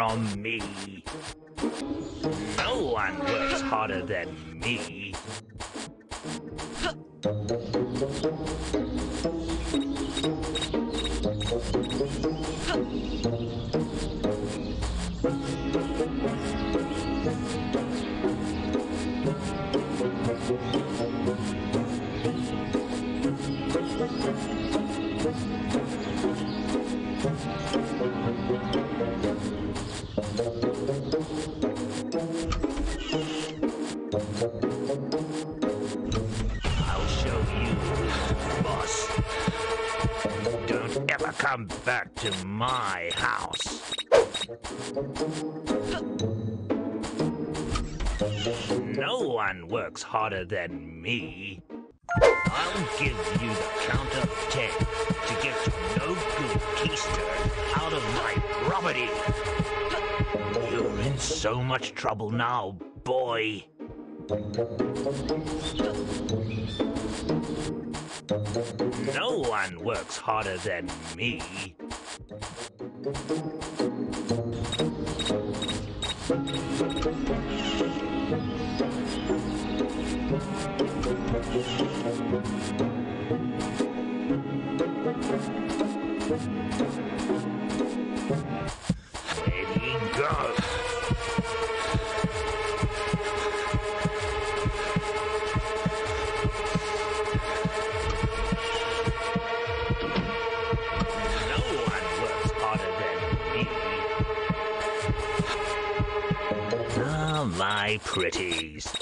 from me. No one works harder than me. Come back to my house. No one works harder than me. I'll give you the count of ten to get your no good keister out of my property. You're in so much trouble now, boy. No one works harder than me. Pretties.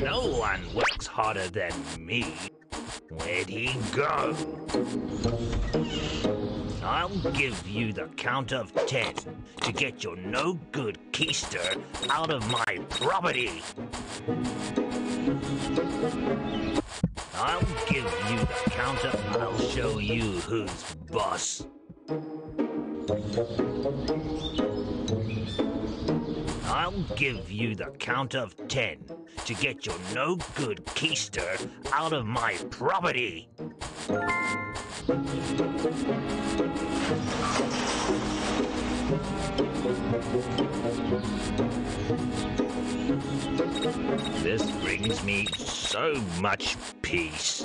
No one works harder than me. Where'd he go? I'll give you the count of ten to get your no good keister out of my property. I'll give you the count of. I'll show you who's boss. I'll give you the count of ten to get your no good keister out of my property. This brings me so much peace.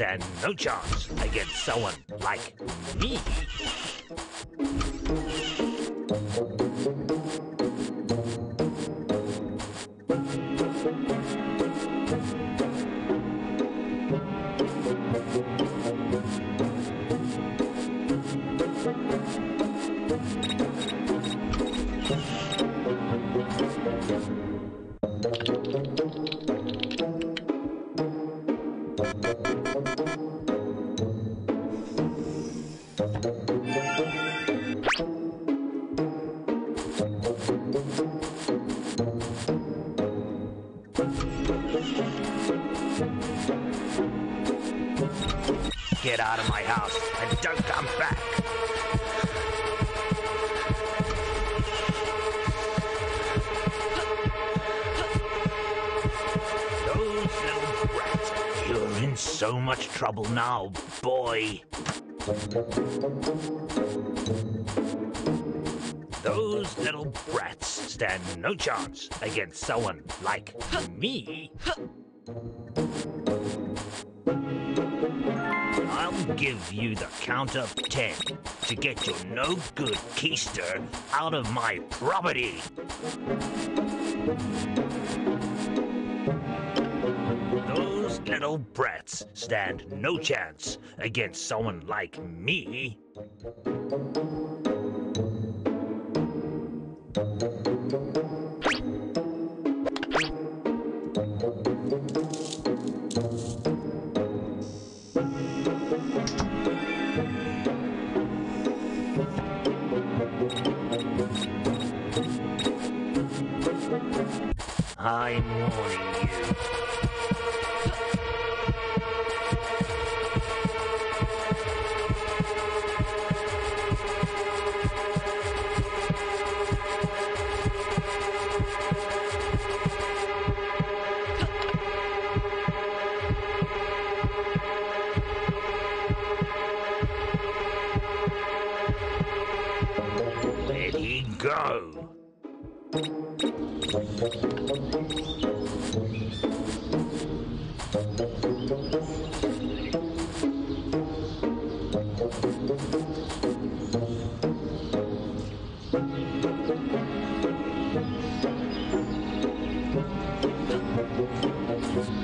Stand no chance against someone like me. Trouble now, boy. Those little brats stand no chance against someone like me. I'll give you the count of ten to get your no good keister out of my property. Those little brats stand no chance against someone like me. I'm warning Huh?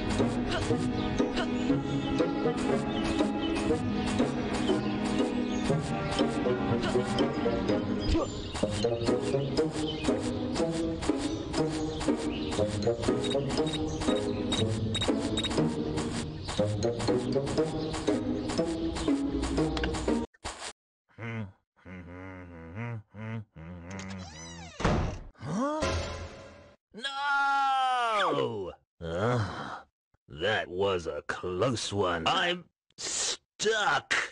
Close one. I'm stuck.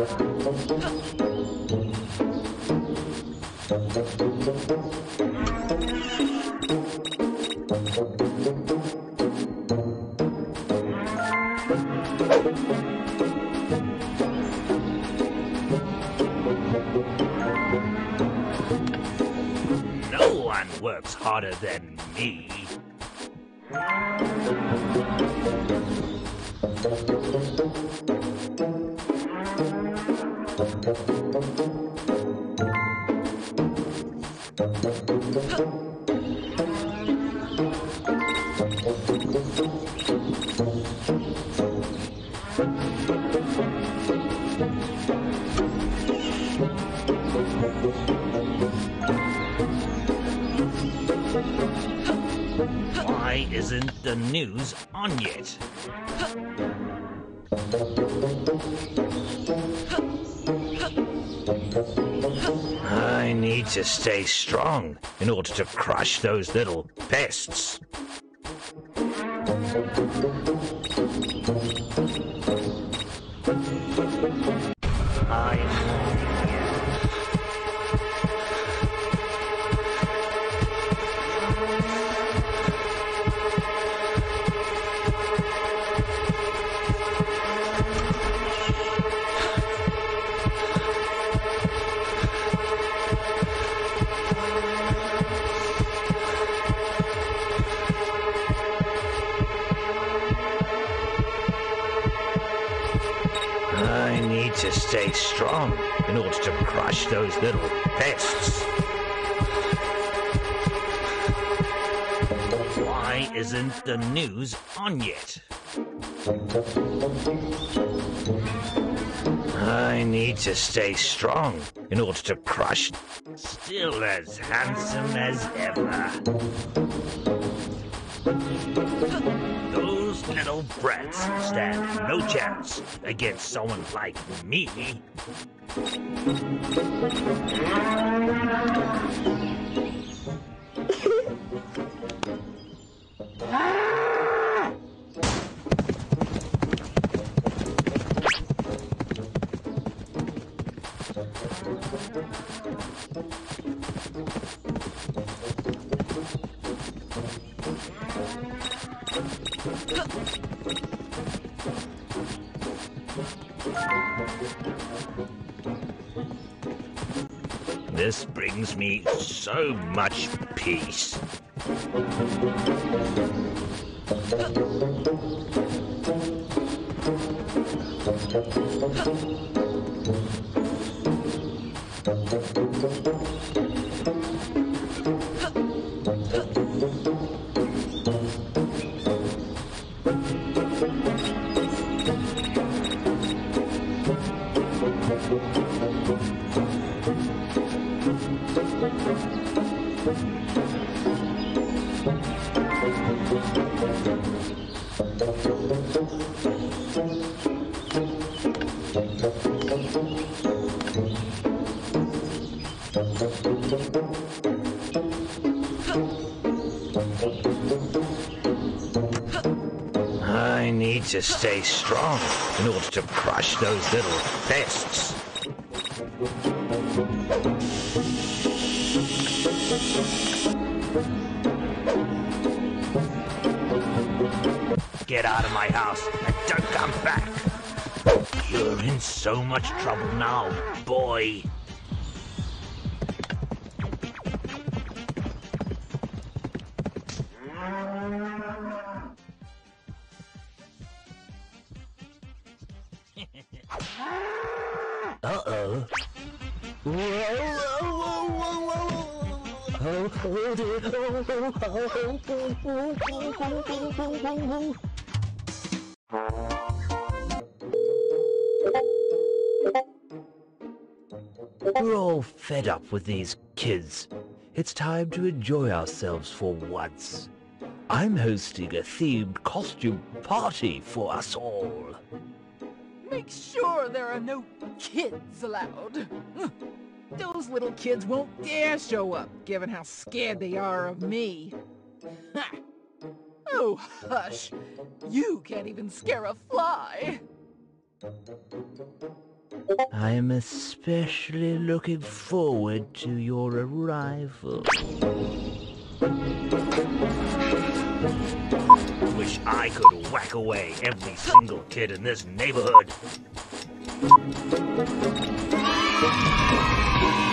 No one works harder than me. Why isn't the news on yet? I need to stay strong in order to crush those little pests. To stay strong in order to crush those little pests. Why isn't the news on yet? I need to stay strong in order to crush. Still as handsome as ever. Stand no chance against someone like me. So much peace. To stay strong in order to crush those little pests. Get out of my house and don't come back. You're in so much trouble now, boy. Oh, oh. Oh, oh, oh, oh, oh, oh, oh, oh, oh. We're all fed up with these kids. It's time to enjoy ourselves for once. I'm hosting a themed costume party for us all. Make sure there are no kids allowed. Those little kids won't dare show up, given how scared they are of me. Ha! Oh, hush. You can't even scare a fly. I am especially looking forward to your arrival. Wish I could whack away every single kid in this neighborhood. Thank you.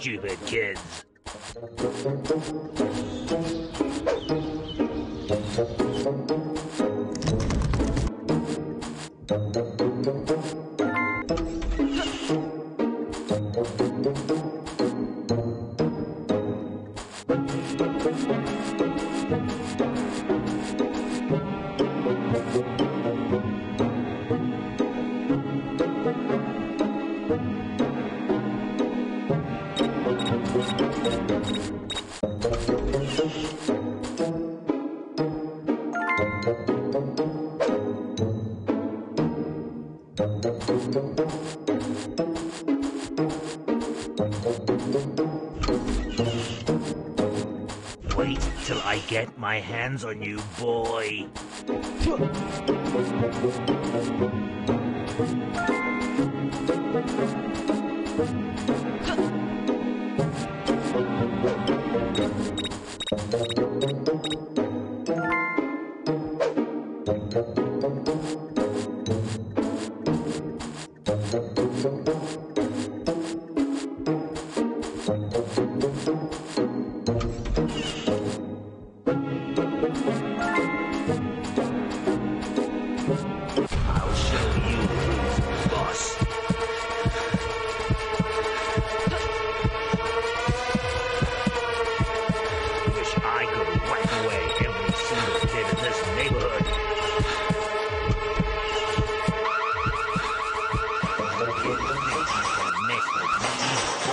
stupid kids. Hands on you, boy. This neighborhood.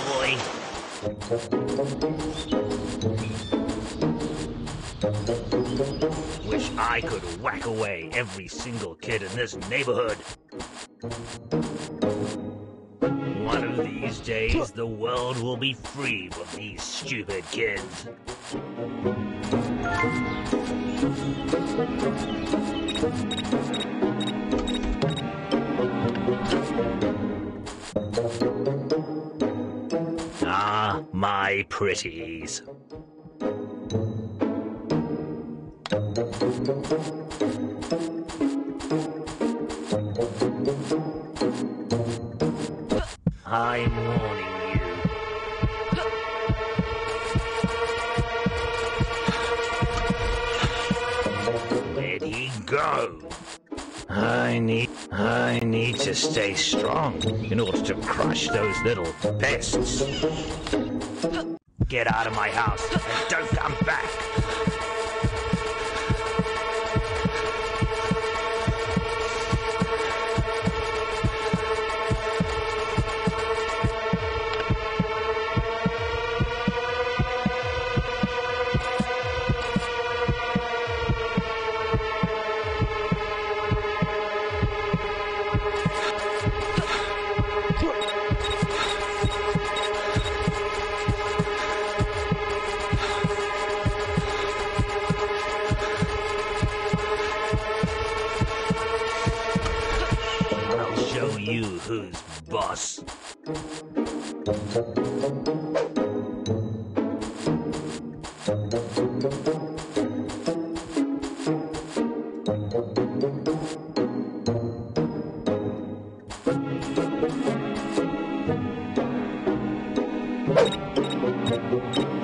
Boy? Wish I could whack away every single kid in this neighborhood. One of these days, the world will be free from these stupid kids. Ah, my pretties. I'm need I need to stay strong in order to crush those little pests. Get out of my house and don't come back.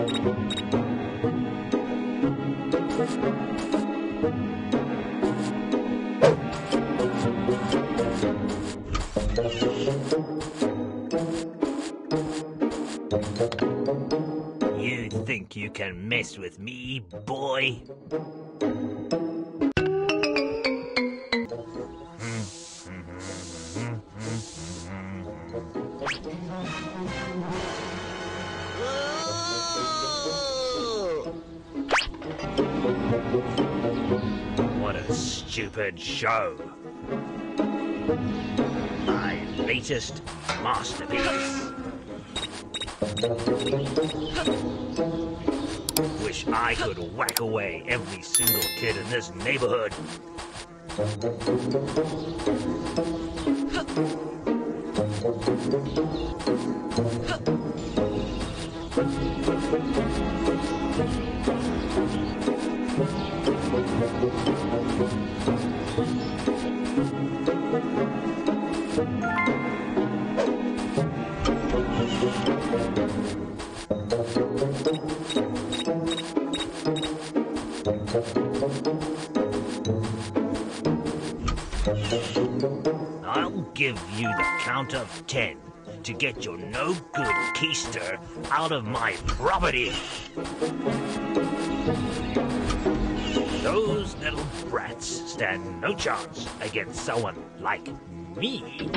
You think you can mess with me, boy? Show. My latest masterpiece. Wish I could whack away every single kid in this neighborhood. I'll give you the count of ten to get your no good keister out of my property. Those little brats stand no chance against someone like me.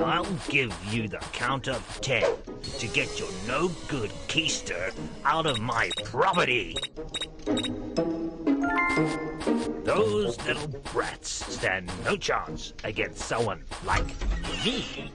I'll give you the count of ten to get your no good keister out of my property. Those little brats stand no chance against someone like me.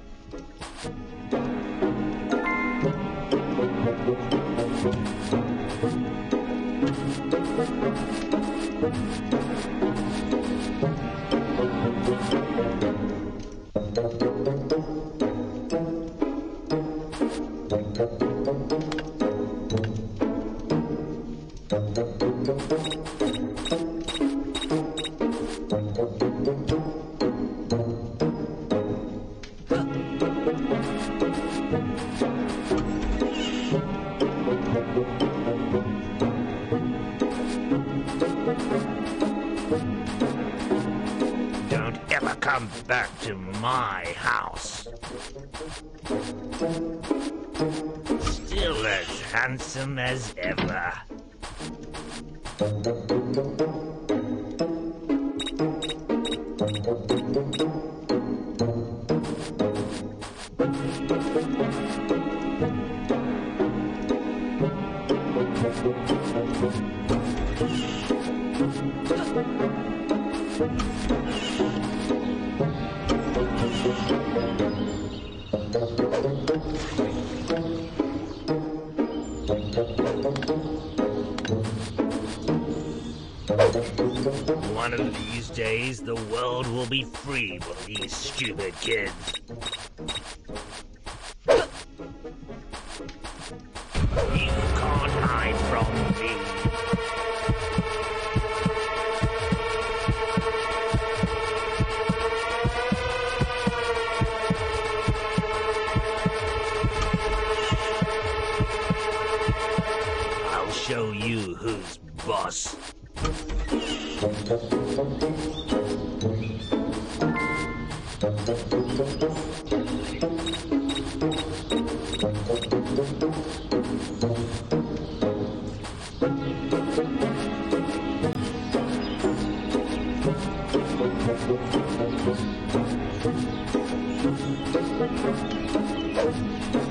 Handsome as ever. One of these days, the world will be free of these stupid kids. Show you. Ah!